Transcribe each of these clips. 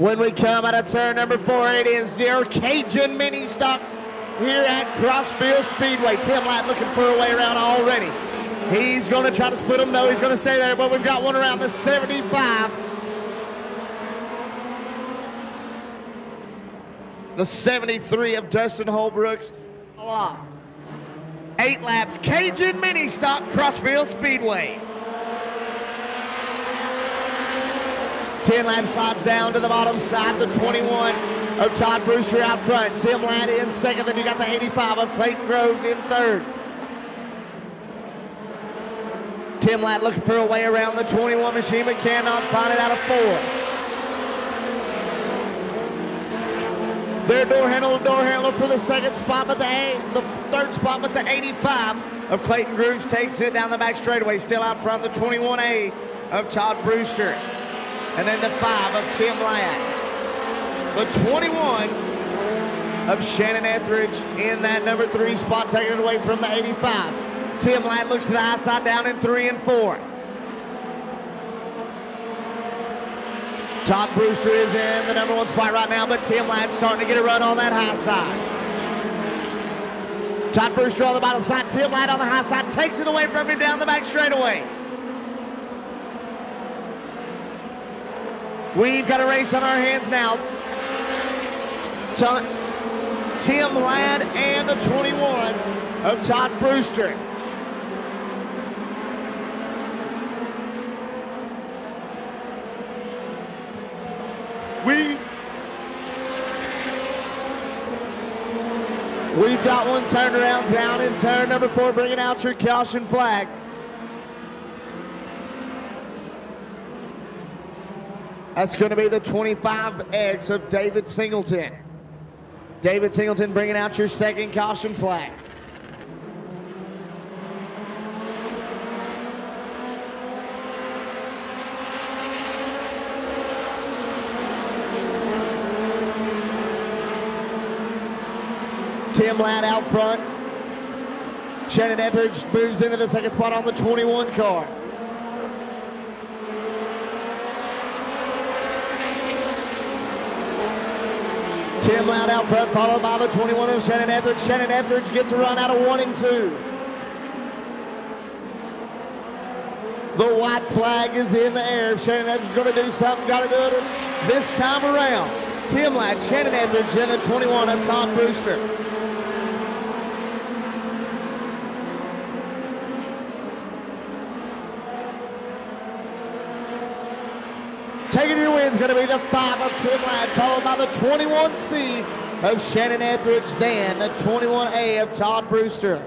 When we come out of turn number four, it is the Kajun Mini Stocks here at Crossville Speedway. Tim Ladd looking for a way around already. He's going to try to split them. No, he's going to stay there, but we've got one around the 75. The 73 of Dustin Holbrooks. Eight laps, Kajun Mini Stock, Crossville Speedway. 10 lap slides down to the bottom side, the 21 of Todd Brewster out front. Tim Ladd in second, then you got the 85 of Clayton Groves in third. Tim Ladd looking for a way around the 21 machine, but cannot find it out of four. Their door handle, door handle for the second spot, but the, eight, the third spot, but the 85 of Clayton Groves takes it down the back straightaway. Still out front, the 21A of Todd Brewster. And then the five of Tim Ladd. The 21 of Shannon Etheridge in that number three spot, taking it away from the 85. Tim Ladd looks to the high side down in three and four. Todd Brewster is in the number one spot right now, but Tim Ladd's starting to get a run on that high side. Todd Brewster on the bottom side, Tim Ladd on the high side, takes it away from him down the back straightaway. We've got a race on our hands now. Tim Ladd and the 21 of Todd Brewster. We We've got one turned around down in turn number four, bringing out your caution flag. That's going to be the 25X of David Singleton. David Singleton bringing out your second caution flag. Tim Ladd out front. Shannon Etheridge moves into the second spot on the 21 car. Tim Ladd out front, followed by the 21 of Shannon Etheridge. Shannon Etheridge gets a run out of one and two. The white flag is in the air. Shannon Etheridge is going to do something, got to do it this time around. Tim Ladd, Shannon Etheridge, and the 21 of Todd Brewster. Taking your win is going to be the 5 of Tim Ladd, followed by the 21C of Shannon Etheridge, then the 21A of Todd Brewster.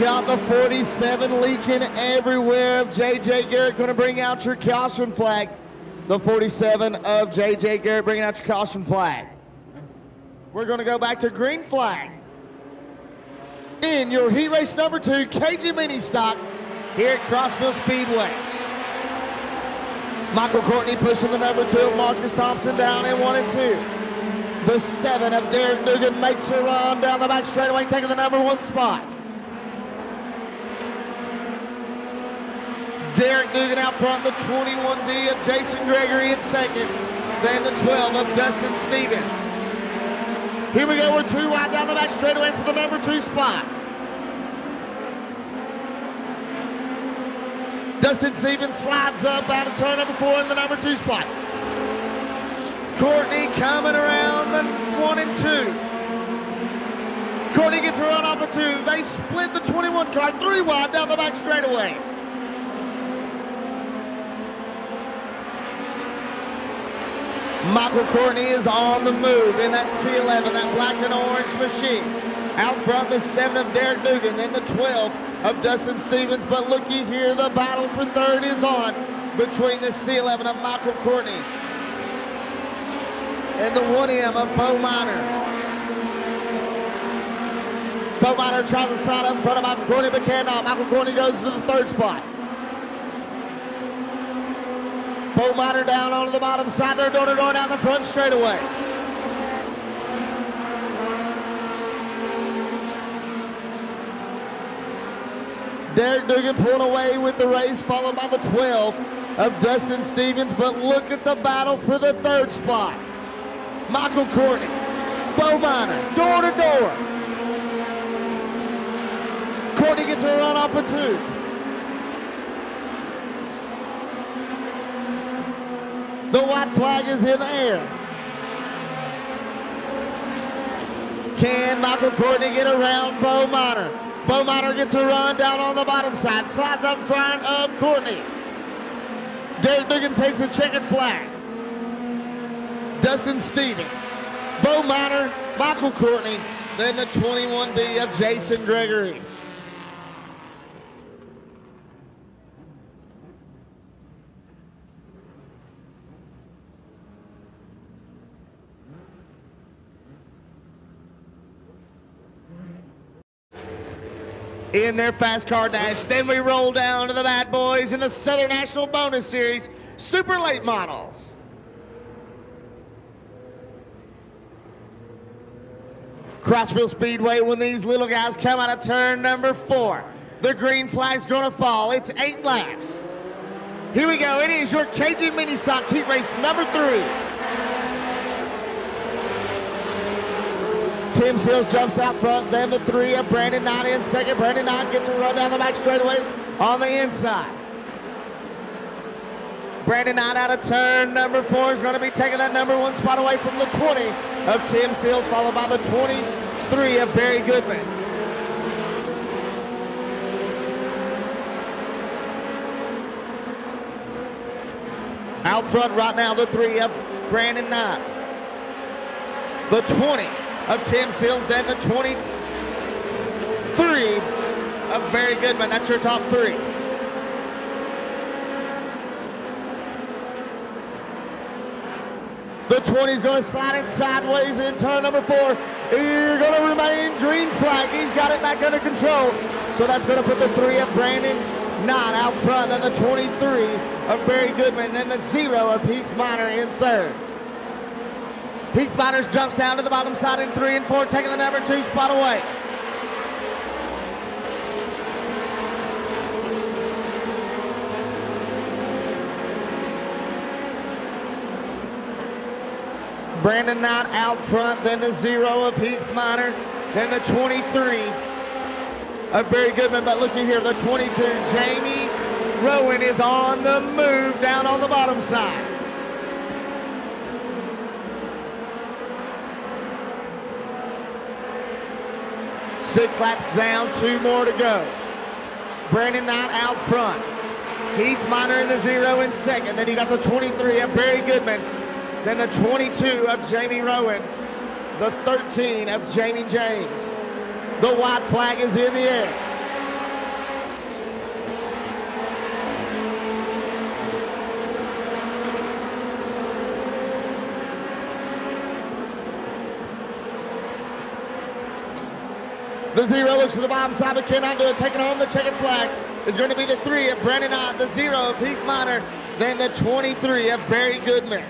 Got the 47 leaking everywhere of J.J. Garrett going to bring out your caution flag. The 47 of J.J. Garrett bringing out your caution flag. We're going to go back to green flag. In your heat race number two, Kajun Mini Stock here at Crossville Speedway. Michael Courtney pushing the number two, Marcus Thompson down in one and two. The seven of Derek Dugan makes a run down the back straightaway, taking the number one spot. Derek Dugan out front, the 21D of Jason Gregory in second. Then the 12 of Dustin Stevens. Here we go, we're two wide down the back straightaway for the number two spot. Dustin Stevens slides up out of turn number four in the number two spot. Courtney coming around the one and two. Courtney gets a run off of two. They split the 21 car, three wide down the back straightaway. Michael Courtney is on the move in that C11, that black and orange machine. Out front, the 7 of Derek Dugan, then the 12 of Dustin Stevens. But looky here, the battle for third is on between the C11 of Michael Courtney and the 1M of Bo Miner. Bo Miner tries to slide up in front of Michael Courtney, but cannot. Michael Courtney goes to the third spot. Bo Miner down onto the bottom side. They're door to door down the front straightaway. Derek Dugan pulling away with the race, followed by the 12 of Dustin Stevens. But look at the battle for the third spot. Michael Courtney, Bo Miner, door to door. Courtney gets a run off a two. Flag is in the air. Can Michael Courtney get around Bo Miner? Bo Miner gets a run down on the bottom side, slides up front of Courtney. Derek Dugan takes a checkered flag. Dustin Stevens, Bo Miner, Michael Courtney, then the 21B of Jason Gregory. In their fast car dash. Then we roll down to the bad boys in the Southern National Bonus Series Super Late Models. Crossville Speedway when these little guys come out of turn number four. The green flag's gonna fall. It's eight laps. Here we go. It is your Kajun Mini Stock Heat Race number three. Tim Seals jumps out front, then the three of Brandon Knott in second. Brandon Knott gets a run down the back straightaway on the inside. Brandon Knott out of turn number four is going to be taking that number one spot away from the 20 of Tim Seals, followed by the 23 of Barry Goodman. Out front right now, the three of Brandon Knott. The 20 of Tim Seals, then the 23 of Barry Goodman. That's your top three. The 20 is going to slide it sideways in turn number four. You're going to remain green flag. He's got it back under control. So that's going to put the three of Brandon Knott out front, then the 23 of Barry Goodman, then the zero of Heath Miner in third. Heath Miners jumps down to the bottom side in three and four, taking the number two spot away. Brandon Knott out front, then the zero of Heath Miner, then the 23 of Barry Goodman. But looky here, the 22, Jamie Rowan is on the move down on the bottom side. Six laps down, two more to go. Brandon Knight out front. Heath Miner in the zero in second. Then you got the 23 of Barry Goodman. Then the 22 of Jamie Rowan. The 13 of Jamie James. The white flag is in the air. The zero looks to the bottom side, but cannot do it. Taking home the checkered flag is going to be the three of Brandon Knott, the zero of Heath Miner, then the 23 of Barry Goodman.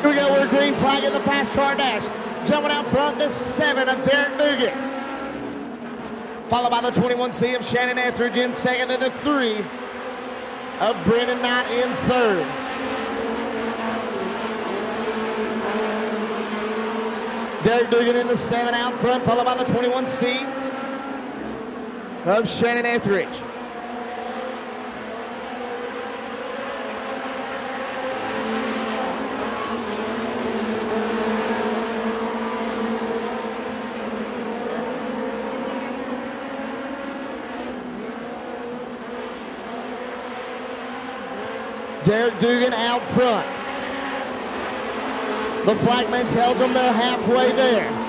Here we go, we're green flag in the fast car dash. Jumping out front, the seven of Derek Dugan. followed by the 21C of Shannon Etheridge in second, and the three of Brennan Knight in third. Derek Dugan in the seven out front, followed by the 21C of Shannon Etheridge. Derek Dugan out front. The flagman tells them they're halfway there.